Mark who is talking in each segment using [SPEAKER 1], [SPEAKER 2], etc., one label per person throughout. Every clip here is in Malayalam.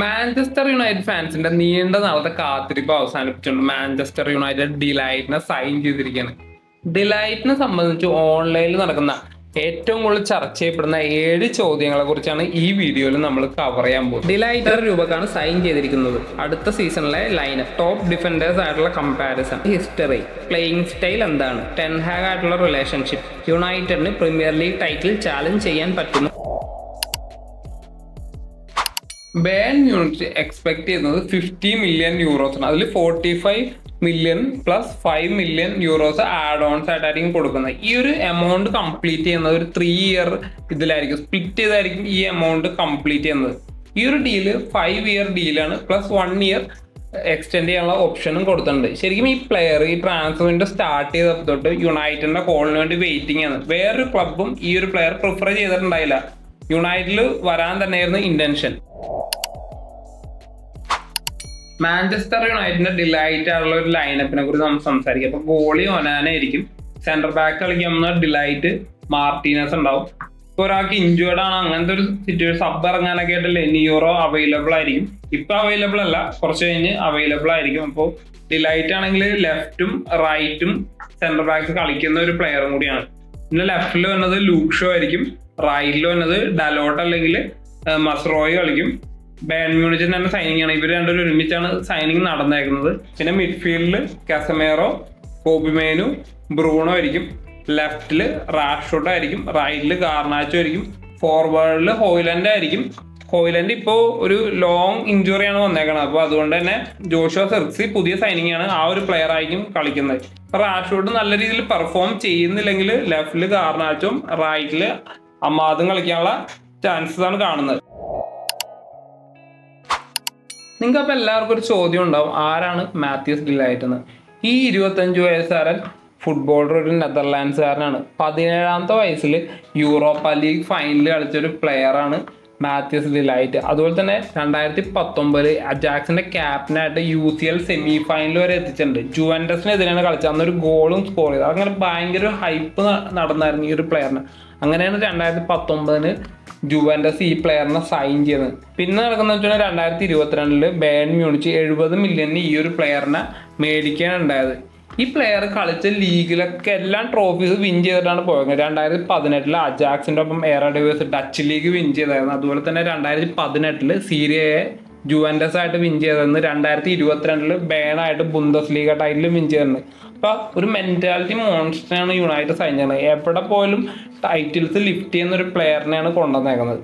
[SPEAKER 1] മാഞ്ചസ്റ്റർ യുണൈറ്റഡ് ഫാൻസിന്റെ നീണ്ട നാളത്തെ കാത്തിരിപ്പ് അവസാനിപ്പിച്ചുകൊണ്ട് മാഞ്ചസ്റ്റർ യുണൈറ്റഡ് ഡിലൈറ്റിനെ സൈൻ ചെയ്തിരിക്കുകയാണ്. ഡിലൈറ്റിനെ സംബന്ധിച്ച് ഓൺലൈനിൽ നടക്കുന്ന ഏറ്റവും കൂടുതൽ ചർച്ച ചെയ്യപ്പെടുന്ന ഏഴ് ചോദ്യങ്ങളെ കുറിച്ചാണ് ഈ വീഡിയോയിൽ നമ്മൾ കവർ ചെയ്യാൻ പോകുന്നത്. ഡിലൈറ്റർ രൂപക്കാണ് സൈൻ ചെയ്തിരിക്കുന്നത്. അടുത്ത സീസണിലെ ലൈന് ടോപ്പ് ഡിഫൻഡേഴ്സ് ആയിട്ടുള്ള കമ്പാരിസൺ ഹിസ്റ്ററി പ്ലേയിങ് സ്റ്റൈൽ എന്താണ്? ടെൻഹാഗ് ആയിട്ടുള്ള റിലേഷൻഷിപ്പ് യുണൈറ്റഡിന് പ്രീമിയർ ലീഗ് ടൈറ്റിൽ ചാലഞ്ച് ചെയ്യാൻ പറ്റുന്നു. ബേൺ യൂണിറ്റ് എക്സ്പെക്ട് ചെയ്യുന്നത് ഫിഫ്റ്റി മില്യൺ യൂറോസ് ആണ്. അതിൽ forty five million plus five million euros add ons ആയിട്ടായിരിക്കും കൊടുക്കുന്നത്. ഈ ഒരു എമൗണ്ട് കംപ്ലീറ്റ് ചെയ്യുന്നത് ഒരു ത്രീ ഇയർ ഇതിലായിരിക്കും. സ്പ്ലിറ്റ് ചെയ്തായിരിക്കും ഈ എമൗണ്ട് കംപ്ലീറ്റ് ചെയ്യുന്നത്. ഈ ഒരു ഡീൽ ഫൈവ് ഇയർ ഡീലാണ് പ്ലസ് വൺ ഇയർ എക്സ്റ്റെൻഡ് ചെയ്യാനുള്ള ഓപ്ഷനും കൊടുത്തിട്ടുണ്ട്. ശരിക്കും ഈ പ്ലെയർ ഈ ട്രാൻസ്ഫറിന്റെ സ്റ്റാർട്ട് ചെയ്തപ്പോൾ തൊട്ട് യുണൈറ്റഡിന്റെ കോളിന് വേണ്ടി വെയിറ്റിംഗ് ആണ്. വേറൊരു ക്ലബും ഈ ഒരു പ്ലെയർ പ്രിഫർ ചെയ്തിട്ടുണ്ടായില്ല. യുണൈറ്റഡിൽ വരാൻ തന്നെയായിരുന്നു ഇന്റൻഷൻ മാഞ്ചസ്റ്റർ യുണൈറ്റഡിന്റെ ഡിലൈറ്റ് ആയിട്ടുള്ള ഒരു ലൈനപ്പിനെ കുറിച്ച് നമ്മൾ സംസാരിക്കാം. അപ്പൊ ഗോളി ഒനാനായിരിക്കും സെന്റർ ബാക്ക് കളിക്കുന്ന ഡിലൈറ്റ് മാർട്ടീനസ് ഉണ്ടാവും. ഇപ്പൊ ഒരാൾക്ക് ഇഞ്ചുവേർഡ് ആണ്. അങ്ങനത്തെ ഒരു സിറ്റുവേഷൻ സബ് ഇറങ്ങാനൊക്കെ ആയിട്ട് ലെനിയൂറോ അവൈലബിൾ ആയിരിക്കും. ഇപ്പൊ അവൈലബിൾ അല്ല. കുറച്ച് കഴിഞ്ഞ് അവൈലബിൾ ആയിരിക്കും. അപ്പോൾ ഡിലൈറ്റ് ആണെങ്കിൽ ലെഫ്റ്റും റൈറ്റും സെന്റർ ബാക്ക് കളിക്കുന്ന ഒരു പ്ലെയറും കൂടിയാണ്. പിന്നെ ലെഫ്റ്റിൽ വന്നത് ലൂക്ഷോ ആയിരിക്കും. റൈറ്റിൽ വന്നത് ഡലോട്ട് അല്ലെങ്കിൽ മസ്റോയ് കളിക്കും. ബാൻ മ്യൂണിച്ചിന് തന്നെ സൈനിങ് ആണ്. ഇവർ രണ്ടുപേരും ഒരുമിച്ചാണ് സൈനിങ് നടന്നേക്കുന്നത്. പിന്നെ മിഡ്ഫീൽഡിൽ കസമേറോ കോബിമേനു ബ്രൂണോ ആയിരിക്കും. ലെഫ്റ്റിൽ റാഷോട്ട് ആയിരിക്കും. റൈറ്റിൽ ഗാർണാച്ചോ ആയിരിക്കും. ഫോർവേഡിൽ ഹോയിലൻഡ് ആയിരിക്കും. ഹോയിലൻഡ് ഇപ്പോൾ ഒരു ലോങ് ഇഞ്ചുറിയാണ് വന്നേക്കുന്നത് അപ്പോൾ അതുകൊണ്ട് തന്നെ ജോഷോ സെർക്സി പുതിയ സൈനിങ് ആണ് ആ ഒരു പ്ലെയർ ആയിരിക്കും കളിക്കുന്നത്. റാഷ്ഫോർഡ് നല്ല രീതിയിൽ പെർഫോം ചെയ്യുന്നില്ലെങ്കിൽ ലെഫ്റ്റിൽ ഗാർണാച്ചും റൈറ്റിൽ അമ്മാദും കളിക്കാനുള്ള ചാൻസസ് ആണ് കാണുന്നത്. നിങ്ങൾക്ക് അപ്പോൾ എല്ലാവർക്കും ഒരു ചോദ്യം ഉണ്ടാവും. ആരാണ് മാത്യൂസ് ഡിലൈറ്റ് എന്ന് ഈ ഇരുപത്തഞ്ച് വയസ്സുകാരൻ ഫുട്ബോളർ ഒരു നെതർലാൻഡ്സുകാരനാണ്. പതിനേഴാമത്തെ വയസ്സിൽ യൂറോപ്പ ലീഗ് ഫൈനലിൽ കളിച്ച ഒരു പ്ലെയറാണ് മാത്യൂസ് ഡിലൈറ്റ് അതുപോലെ തന്നെ രണ്ടായിരത്തി പത്തൊമ്പതിൽ അജാക്സിന്റെ ക്യാപ്റ്റനായിട്ട് U C L semi final വരെ എത്തിച്ചിട്ടുണ്ട്. ജുവൻഡസിനെതിരെയാണ് കളിച്ചത്. അന്നൊരു ഗോളും സ്കോർ ചെയ്തത് അങ്ങനെ ഭയങ്കര ഹൈപ്പ് നടന്നായിരുന്നു ഈ ഒരു പ്ലെയറിന് അങ്ങനെയാണ് രണ്ടായിരത്തി പത്തൊമ്പതിന് ജുവൻഡസ് ഈ പ്ലെയറിനെ സൈൻ ചെയ്തത്. പിന്നെ നടക്കുന്ന വെച്ചാൽ രണ്ടായിരത്തി ഇരുപത്തിരണ്ടിൽ ബേൺ മ്യൂണിച്ച് എഴുപത് മില്യണിന് ഈ ഒരു പ്ലെയറിനെ മേടിക്കാനുണ്ടായത് ഈ പ്ലെയർ കളിച്ച ലീഗിലൊക്കെ എല്ലാം ട്രോഫീസ് വിൻ ചെയ്തിട്ടാണ് പോയത്. രണ്ടായിരത്തി പതിനെട്ടിൽ അജാക്സിന്റെ ഒപ്പം Eredivisie Dutch league win ചെയ്തായിരുന്നു. അതുപോലെ തന്നെ രണ്ടായിരത്തി പതിനെട്ടിൽ സീരിയയെ ജുവൻഡസ് ആയിട്ട് വിൻ ചെയ്തതെന്ന് രണ്ടായിരത്തി ഇരുപത്തിരണ്ടിൽ ബേണായിട്ട് ബുന്തസ് ലീഗ ടൈറ്റിൽ വിൻ ചെയ്തിട്ടുണ്ട് ഒരു മെന്റാലിറ്റി മോൺസ്റ്ററാണ് യുണൈറ്റഡ് ചെയ്യുന്നത്. എവിടെ പോലും ടൈറ്റിൽസ് ലിഫ്റ്റ് ചെയ്യുന്ന ഒരു പ്ലെയറിനെയാണ് കൊണ്ടുവന്നേക്കുന്നത്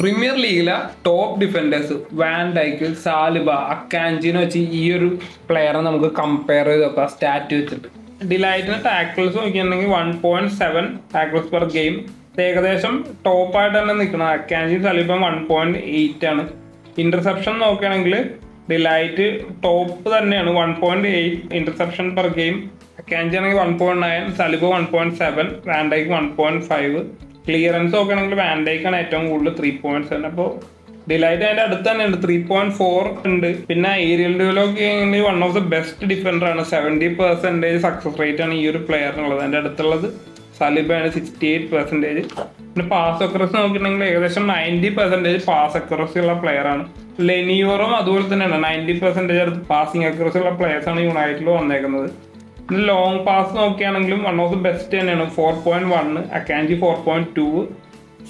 [SPEAKER 1] പ്രീമിയർ ലീഗിലെ top defenders Van Dijk Saliba അക്കാഞ്ചിനെ വെച്ച് ഈ ഒരു പ്ലെയറെ നമുക്ക് കമ്പയർ ചെയ്ത് നോക്കാം. സ്റ്റാറ്റ് വെച്ചിട്ട്. ഡിലൈറ്റിന് tackles നോക്കിയിട്ടുണ്ടെങ്കിൽ one point seven tackles per game ഏകദേശം ടോപ്പായിട്ട് തന്നെ നിൽക്കണം Akanji Saliba one point eight ആണ്. ഇന്റർസെപ്ഷൻ നോക്കുകയാണെങ്കിൽ ഡിലൈറ്റ് ടോപ്പ് തന്നെയാണ്. One point eight interception per game Akanji ആണെങ്കിൽ one point nine Saliba one point seven Van Dijk one point five clearance നോക്കുകയാണെങ്കിൽ വാൻഡൈക്കാണ് ഏറ്റവും കൂടുതൽ ത്രീ പോയിന്റ് സെവൻ അപ്പോൾ ഡിലൈറ്റ് അതിന്റെ അടുത്ത് തന്നെ ഉണ്ട് ത്രീ പോയിന്റ് ഫോർ ഉണ്ട്. പിന്നെ aerial develop one of the best defender ആണ്. സെവന്റി പെർസെന്റേജ് സക്സസ് റേറ്റ് ആണ് ഈ ഒരു പ്ലെയറിനുള്ളത് അതിന്റെ അടുത്തുള്ളത് സലിബയാണ് സിക്സ്റ്റി എയ്റ്റ് പെർസെന്റേജ് പിന്നെ പാസ് അക്രസ് നോക്കിയിട്ടുണ്ടെങ്കിൽ ഏകദേശം നയന്റി പെർസെന്റേജ് പാസ് അക്രസ് ഉള്ള പ്ലെയർ ആണ്. ലെനിയോറും അതുപോലെ തന്നെയാണ്. നയന്റി പെർസെന്റേജ് അടുത്ത് പാസിംഗ് അക്രസ് ഉള്ള പ്ലെയേഴ്സ് ആണ് യുണൈറ്റഡിൽ വന്നേക്കുന്നത്. പിന്നെ ലോങ് പാസ് നോക്കുകയാണെങ്കിലും വൺ ഓഫ് ദി ബെസ്റ്റ് തന്നെയാണ്. Four point one Akanji four point two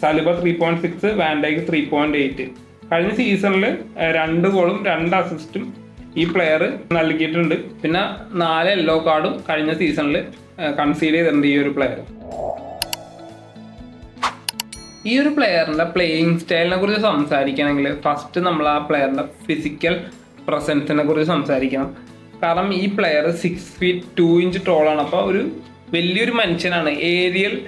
[SPEAKER 1] Saliba three point six Van Dijk three point eight കഴിഞ്ഞ സീസണിൽ രണ്ട് ഗോളും രണ്ട് അസിസ്റ്റും ഈ പ്ലെയർ നൽകിയിട്ടുണ്ട്. പിന്നെ നാല് യെല്ലോ കാർഡും കഴിഞ്ഞ സീസണിൽ കൺസീഡ് ചെയ്തിട്ടുണ്ട് ഈ ഒരു പ്ലെയർ ഈ ഒരു പ്ലെയറിന്റെ പ്ലേയിങ് സ്റ്റൈലിനെ കുറിച്ച് സംസാരിക്കണമെങ്കിൽ ഫസ്റ്റ് നമ്മൾ ആ പ്ലെയറിന്റെ ഫിസിക്കൽ പ്രസൻസിനെ കുറിച്ച് സംസാരിക്കണം. കാരണം ഈ player six feet two inch ടോളാണ് അപ്പോൾ ഒരു വലിയൊരു മനുഷ്യനാണ്. ഏരിയൽ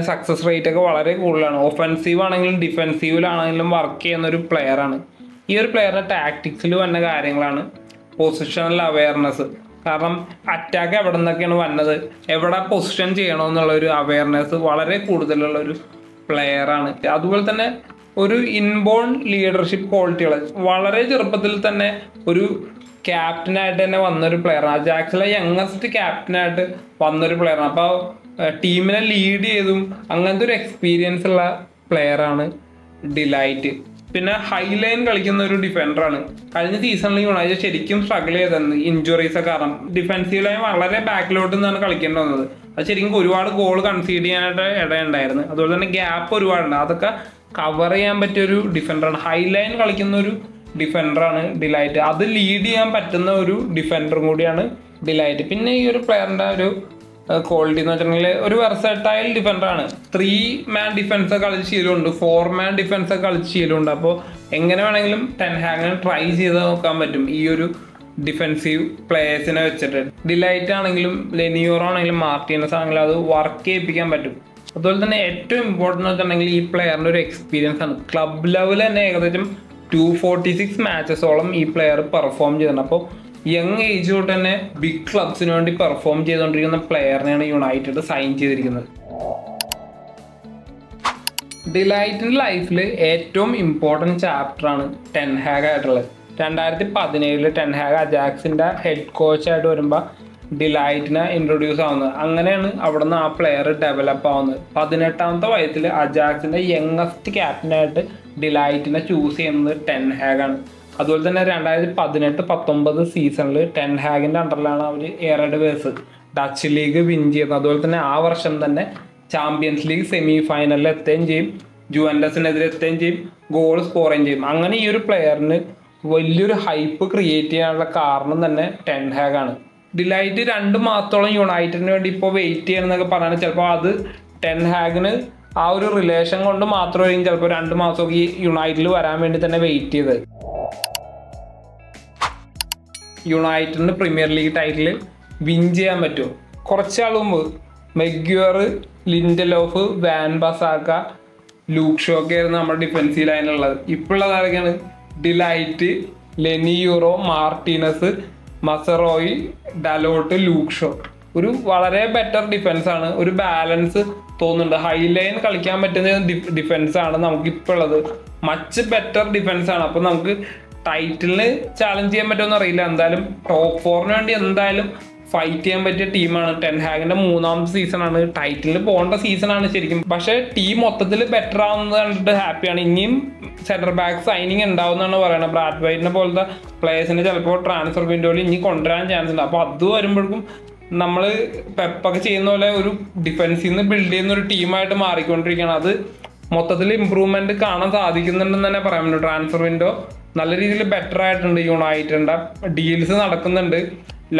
[SPEAKER 1] സക്സസ് റേറ്റ് ഒക്കെ വളരെ കൂടുതലാണ്. ഒഫൻസീവ് ആണെങ്കിലും ഡിഫെൻസീവിലാണെങ്കിലും വർക്ക് ചെയ്യുന്ന ഒരു പ്ലെയറാണ് ഈ ഒരു പ്ലെയറിന്റെ ടാക്ടിക്സിൽ വന്ന കാര്യങ്ങളാണ് പൊസിഷണൽ അവയർനെസ് കാരണം അറ്റാക്ക് എവിടെ നിന്നൊക്കെയാണ് വന്നത്? എവിടെ പൊസിഷൻ ചെയ്യണമെന്നുള്ള ഒരു അവയർനെസ് വളരെ കൂടുതലുള്ള ഒരു പ്ലെയറാണ് അതുപോലെ തന്നെ ഒരു ഇൻബോൺ ലീഡർഷിപ്പ് ക്വാളിറ്റികൾ വളരെ ചെറുപ്പത്തിൽ തന്നെ ഒരു ക്യാപ്റ്റനായിട്ട് തന്നെ വന്നൊരു പ്ലെയറാണ് അജാക്സിലെ യങ്ങസ്റ്റ് ക്യാപ്റ്റനായിട്ട് വന്നൊരു പ്ലെയറാണ് അപ്പോൾ ടീമിനെ ലീഡ് ചെയ്തും അങ്ങനത്തെ ഒരു എക്സ്പീരിയൻസ് ഉള്ള പ്ലെയറാണ് ഡിലൈറ്റ്. പിന്നെ ഹൈലൈൻ കളിക്കുന്ന ഒരു ഡിഫൻഡറാണ് കഴിഞ്ഞ സീസണിൽ യുണൈറ്റഡ് ശരിക്കും സ്ട്രഗിൾ ചെയ്തിരുന്നത് ഇഞ്ചുറീസ് കാരണം. ഡിഫൻസീവ് ലൈൻ വളരെ ബാക്കിലോട്ട് നിന്നാണ് കളിക്കേണ്ടി വന്നത്. അത് ശരിക്കും ഒരുപാട് ഗോൾ കൺസീഡ് ചെയ്യാനായിട്ട് ഇടയുണ്ടായിരുന്നു. അതുപോലെ തന്നെ ഗ്യാപ്പ് ഒരുപാടുണ്ട്. അതൊക്കെ കവർ ചെയ്യാൻ പറ്റിയ ഒരു ഡിഫൻഡറാണ് ഹൈലൈൻ കളിക്കുന്ന ഒരു ഡിഫൻഡറാണ് ഡിലൈറ്റ് അത് ലീഡ് ചെയ്യാൻ പറ്റുന്ന ഒരു ഡിഫൻഡറും കൂടിയാണ് ഡിലൈറ്റ് പിന്നെ ഈ ഒരു പ്ലെയറിന്റെ ഒരു ക്വാളിറ്റി എന്ന് വെച്ചിട്ടുണ്ടെങ്കിൽ ഒരു വെർസറ്റൈൽ ഡിഫൻഡറാണ് ത്രീ മാൻ ഡിഫൻസ് കളിച്ച് ശീലമുണ്ട്. ഫോർ മാൻ ഡിഫൻസ് കളിച്ച് ശീലമുണ്ട്. അപ്പോൾ എങ്ങനെ വേണമെങ്കിലും ടെൻ ഹാങ്ങിന് ട്രൈ ചെയ്ത് നോക്കാൻ പറ്റും. ഈ ഒരു ഡിഫൻസീവ് പ്ലേയേഴ്സിനെ വെച്ചിട്ട്. ഡിലൈറ്റ് ആണെങ്കിലും ലെനിയോറോ ആണെങ്കിലും മാർട്ടീനസ് ആണെങ്കിലും അത് വർക്ക് ചെയ്യിപ്പിക്കാൻ പറ്റും. അതുപോലെ തന്നെ ഏറ്റവും ഇമ്പോർട്ടന്റ് വെച്ചിട്ടുണ്ടെങ്കിൽ ഈ പ്ലെയറിന്റെ ഒരു എക്സ്പീരിയൻസ് ആണ്. ക്ലബ് ലെവൽ തന്നെ ഏകദേശം ടു ഫോർട്ടി സിക്സ് മാച്ചസോളം ഈ പ്ലെയർ പെർഫോം ചെയ്തിട്ടുണ്ട് അപ്പോൾ യങ് ഏജ് തൊട്ട് തന്നെ ബിഗ് ക്ലബ്സിന് വേണ്ടി പെർഫോം ചെയ്തുകൊണ്ടിരിക്കുന്ന പ്ലെയറിനെയാണ് യുണൈറ്റഡ് സൈൻ ചെയ്തിരിക്കുന്നത്. ഡിലൈറ്റിന്റെ ലൈഫിൽ ഏറ്റവും ഇമ്പോർട്ടന്റ് ചാപ്റ്ററാണ് ടെൻഹാഗ് ആയിട്ടുള്ളത്. രണ്ടായിരത്തി പതിനേഴിൽ ടെൻഹാഗ് അജാക്സിന്റെ ഹെഡ് കോച്ചായിട്ട് വരുമ്പോൾ ഡിലൈറ്റിനെ ഇൻട്രൊഡ്യൂസ് ആവുന്നത്. അങ്ങനെയാണ് അവിടെ നിന്ന് ആ പ്ലെയർ ഡെവലപ്പ് ആവുന്നത്. പതിനെട്ടാമത്തെ വയസ്സിൽ അജാക്സിന്റെ യങ്ങസ്റ്റ് ക്യാപ്റ്റനായിട്ട് ഡിലൈറ്റിനെ ചൂസ് ചെയ്യുന്നത് ടെൻ ഹാഗാണ് അതുപോലെ തന്നെ രണ്ടായിരത്തി പതിനെട്ട് പത്തൊമ്പത് സീസണിൽ ടെൻ ഹാഗിന്റെ അണ്ടറിലാണ് അവർ Eredivisie Dutch league win ചെയ്യുന്നത് അതുപോലെ തന്നെ ആ വർഷം തന്നെ ചാമ്പ്യൻസ് ലീഗ് സെമി ഫൈനലിൽ എത്തുകയും ചെയ്യും. ജുവൻഡസിനെതിരെ എത്തുകയും ചെയ്യും. ഗോൾ സ്കോർ ചെയ്യും. അങ്ങനെ ഈ ഒരു പ്ലെയറിന് വലിയൊരു ഹൈപ്പ് ക്രിയേറ്റ് ചെയ്യാനുള്ള കാരണം തന്നെ ടെൻ ഹാഗ് ആണ്. ഡിലൈറ്റ് രണ്ട് മാസത്തോളം യുണൈറ്റഡിന് വേണ്ടി ഇപ്പോൾ വെയിറ്റ് ചെയ്യണമെന്നൊക്കെ പറഞ്ഞാൽ ചിലപ്പോൾ അത് ടെൻ ഹാഗിന് ആ ഒരു റിലേഷൻ കൊണ്ട് മാത്രമായിരിക്കും ചിലപ്പോൾ രണ്ട് മാസമൊക്കെ യുണൈറ്റഡിൽ വരാൻ വേണ്ടി തന്നെ വെയിറ്റ് ചെയ്തത്. യുണൈറ്റഡിന് പ്രീമിയർ ലീഗ് ടൈറ്റിൽ വിൻ ചെയ്യാൻ പറ്റുമോ? കുറച്ചാൾ മുമ്പ് Maguire Lindelof Wan Bissaka Luke Shaw ഒക്കെ ആയിരുന്നു നമ്മുടെ ഡിഫൻസീവ് ലൈനിലുള്ളത് ഇപ്പോഴുള്ളത് ആരൊക്കെയാണ്? De Ligt Leny Yoro Martinez Mazraoui Dalot Luke Shaw. ഒരു വളരെ ബെറ്റർ ഡിഫൻസ് ആണ്. ഒരു ബാലൻസ് തോന്നുന്നുണ്ട്. ഹൈ ലൈൻ കളിക്കാൻ പറ്റുന്ന ഡിഫൻസ് ആണ് നമുക്ക് ഇപ്പോൾ ഉള്ളത്. മച്ച് ബെറ്റർ ഡിഫൻസ് ആണ്. അപ്പൊ നമുക്ക് ടൈറ്റിലിന് ചാലഞ്ച് ചെയ്യാൻ പറ്റുമെന്ന് അറിയില്ല. എന്തായാലും ടോപ്പ് ഫോറിന് വേണ്ടി എന്തായാലും ഫൈറ്റ് ചെയ്യാൻ പറ്റിയ ടീമാണ് ടെൻ ഹാഗിന്റെ മൂന്നാമത്തെ സീസണാണ് ടൈറ്റിൽ പോകേണ്ട സീസണാണ് ശരിക്കും. പക്ഷേ ടീം മൊത്തത്തിൽ ബെറ്റർ ആവുന്നത് കണ്ടിട്ട് ഹാപ്പിയാണ് ഇനിയും സെന്റർ ബാക്ക് സൈനിങ് ഉണ്ടാവുന്നതാണ് പറയുന്നത് ബ്രാഡ് വൈറ്റിനെ പോലത്തെ പ്ലേയേഴ്സിനെ ചിലപ്പോൾ ട്രാൻസ്ഫർ വിൻഡോയിൽ ഇനി കൊണ്ടുവരാൻ ചാൻസ് ഉണ്ട്. അപ്പോൾ അത് വരുമ്പോഴേക്കും നമ്മൾ പെപ്പൊക്കെ ചെയ്യുന്ന പോലെ ഒരു ഡിഫൻസിൽ നിന്ന് ബിൽഡ് ചെയ്യുന്ന ഒരു ടീമായിട്ട് മാറിക്കൊണ്ടിരിക്കുകയാണ്. അത് മൊത്തത്തിൽ ഇമ്പ്രൂവ്മെന്റ് കാണാൻ സാധിക്കുന്നുണ്ടെന്ന് തന്നെ പറയാൻ പറ്റും. ട്രാൻസ്ഫർ വിൻഡോ നല്ല രീതിയിൽ ബെറ്റർ ആയിട്ടുണ്ട്. യുണൈറ്റഡ് ഡീൽസ് നടക്കുന്നുണ്ട്.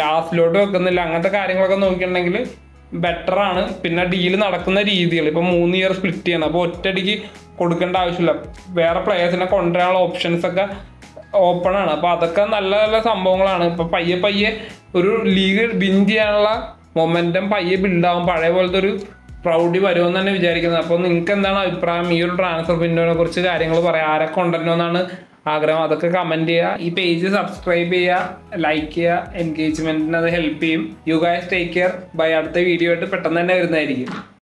[SPEAKER 1] ലാസ്റ്റിലോട്ട് വെക്കുന്നില്ല. അങ്ങനത്തെ കാര്യങ്ങളൊക്കെ നോക്കിയിട്ടുണ്ടെങ്കിൽ ബെറ്റർ ആണ്. പിന്നെ ഡീൽ നടക്കുന്ന രീതികൾ ഇപ്പൊ മൂന്ന് ഇയർ സ്പ്ലിറ്റ് ചെയ്യണം. അപ്പോൾ ഒറ്റയടിക്ക് കൊടുക്കേണ്ട ആവശ്യമില്ല. വേറെ പ്ലേയേഴ്സിനെ കൊണ്ടുവരാനുള്ള ഓപ്ഷൻസ് ഒക്കെ ഓപ്പൺ ആണ്. അപ്പൊ അതൊക്കെ നല്ല നല്ല സംഭവങ്ങളാണ്. ഇപ്പൊ പയ്യെ പയ്യെ ഒരു ലീഗ് വിൻ ചെയ്യാനുള്ള മൊമെന്റം പയ്യെ ബിൽഡാവും പഴയ പോലത്തെ ഒരു പ്രൗഡി വരുമെന്ന് തന്നെ വിചാരിക്കുന്നത്. അപ്പോൾ നിങ്ങൾക്ക് എന്താണ് അഭിപ്രായം? ഈ ഒരു ട്രാൻസ്ഫർ വിൻഡോനെ കുറിച്ച് കാര്യങ്ങൾ പറയാം. ആരൊക്കെ കൊണ്ടുവരണമെന്നാണ് ആഗ്രഹം. അതൊക്കെ കമന്റ് ചെയ്യുക. ഈ പേജ് സബ്സ്ക്രൈബ് ചെയ്യുക ലൈക്ക് ചെയ്യുക എൻഗേജ്മെന്റിന് അത് ഹെൽപ്പ് ചെയ്യും. You guys take care bye. അടുത്ത വീഡിയോ ആയിട്ട് പെട്ടെന്ന് തന്നെ വരുന്നതായിരിക്കും.